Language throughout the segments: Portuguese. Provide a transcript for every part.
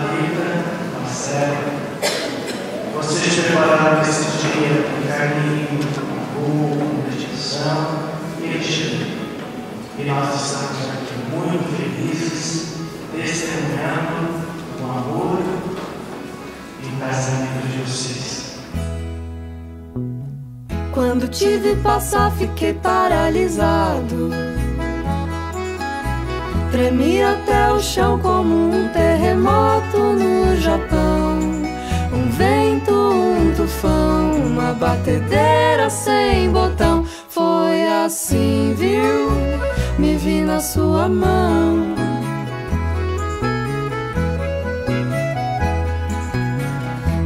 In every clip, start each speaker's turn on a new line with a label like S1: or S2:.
S1: vida, Marcelo. Vocês prepararam esse dia com carinho, amor, com dedicação e enchimento. E nós estamos aqui muito felizes, testemunhando o amor e casamento de vocês.
S2: Quando tive passar, fiquei paralisado. Tremi até o chão como um terremoto no Japão. Um vento, um tufão, uma batedeira sem botão. Foi assim, viu? Me vi na sua mão.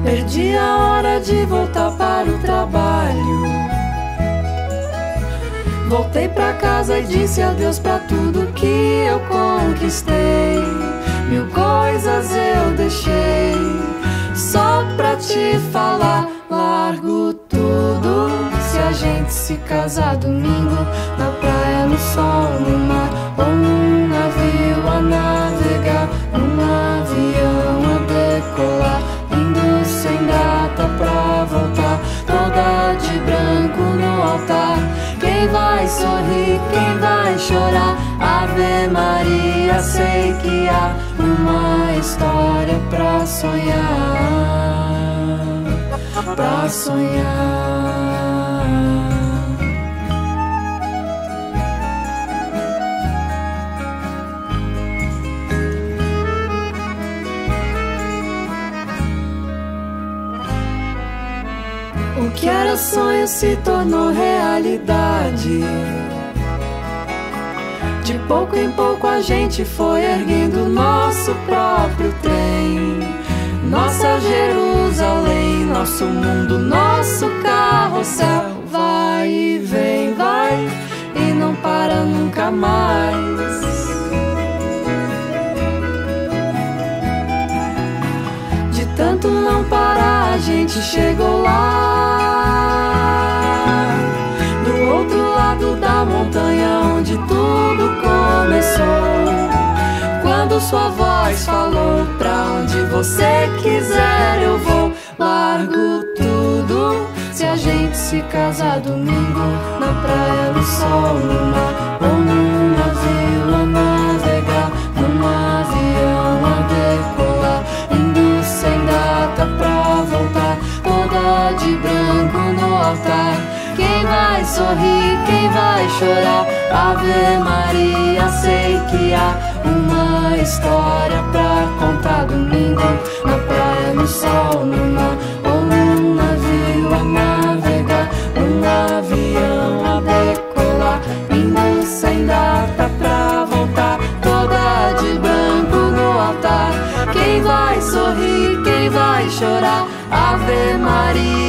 S2: Perdi a hora de voltar para o trabalho. Voltei pra casa e disse adeus pra tudo que eu conquistei. Mil coisas eu deixei só pra te falar. Largo tudo se a gente se casar domingo na praia, no sol, no mar ou num vai sorrir, quem vai chorar? Ave Maria, sei que há uma história pra sonhar, pra sonhar. O que era sonho se tornou realidade. De pouco em pouco a gente foi erguendo nosso próprio trem. Nossa Jerusalém, nosso mundo, nosso carrossel. Gente chegou lá. Do outro lado da montanha, onde tudo começou. Quando sua voz falou, pra onde você quiser eu vou. Largo tudo, se a gente se casar domingo, na praia, no sol, no mar, Quem vai sorrir, quem vai chorar? Ave Maria, sei que há uma história pra contar domingo. Na praia, no sol, no mar, ou num navio a navegar, um avião a decolar, indo sem data pra voltar, toda de branco no altar. Quem vai sorrir, quem vai chorar? Ave Maria.